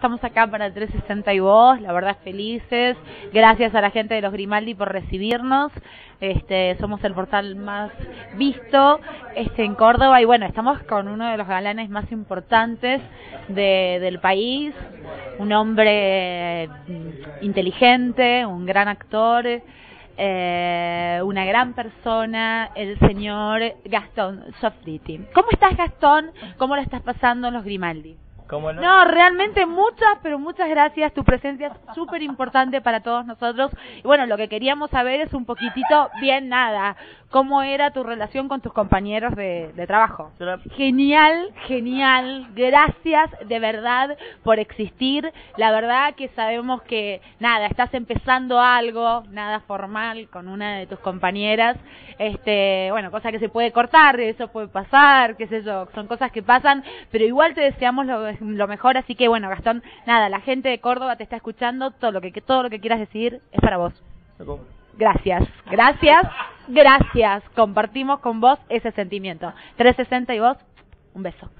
Estamos acá para 360 y vos, la verdad felices. Gracias a la gente de los Grimaldi por recibirnos. Este, somos el portal más visto este en Córdoba y bueno, estamos con uno de los galanes más importantes de, del país, un hombre mm, inteligente, un gran actor, eh, una gran persona, el señor Gastón Sofriti. ¿Cómo estás Gastón? ¿Cómo lo estás pasando en los Grimaldi? No? realmente muchas, pero muchas gracias. Tu presencia es súper importante para todos nosotros. Y bueno, lo que queríamos saber es un poquitito, bien nada, cómo era tu relación con tus compañeros de, de trabajo. Genial, genial. Gracias de verdad por existir. La verdad que sabemos que, nada, estás empezando algo, nada formal, con una de tus compañeras. Este, bueno, cosa que se puede cortar, eso puede pasar, qué sé yo, son cosas que pasan, pero igual te deseamos lo lo mejor, así que bueno, Gastón, nada, la gente de Córdoba te está escuchando, todo lo que todo lo que quieras decir es para vos. Gracias, gracias, gracias. Compartimos con vos ese sentimiento. 360 y vos, un beso.